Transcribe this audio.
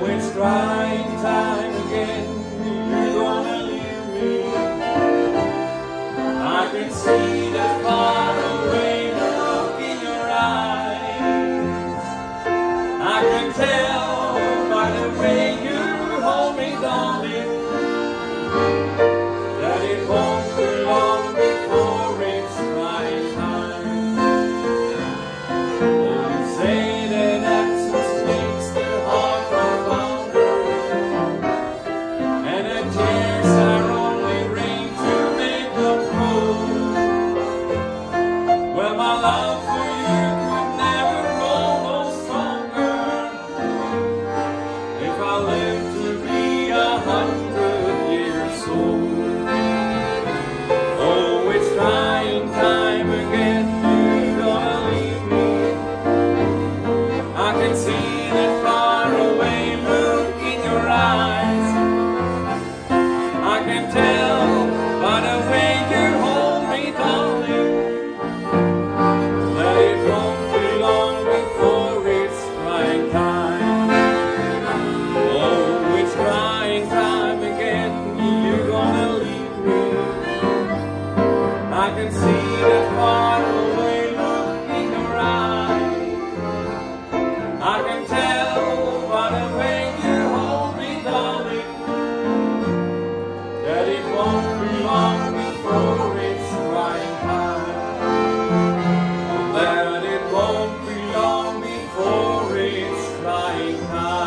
It's crying time again. You're gonna leave me. I can see the far away look in your eyes. I can tell by the way you hold me, darling, stronger live to be can see your. I can tell by the way you hold me, darling, that it won't be long before it's crying time. That it won't be long before it's crying time.